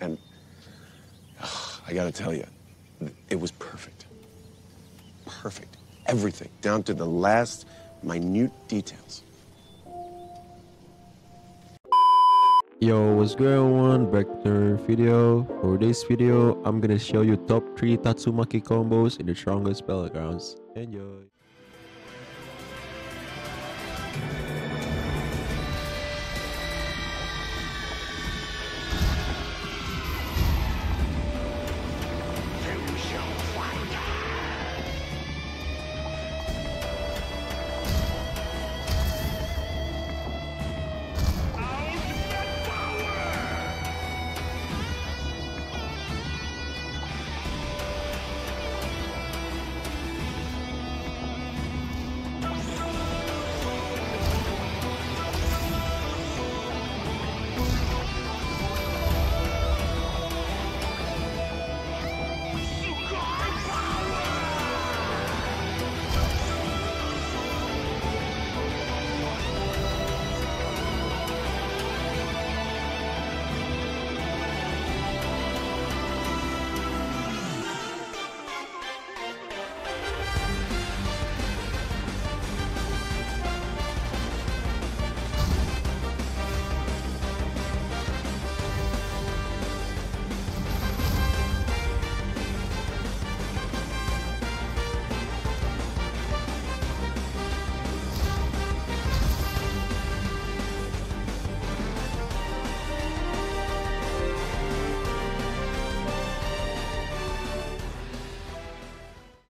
And ugh, I gotta tell you, it was perfect. Perfect. Everything, down to the last minute details. Yo, what's going on? Back to our video. For this video, I'm gonna show you top 3 Tatsumaki combos in the strongest battlegrounds. Enjoy!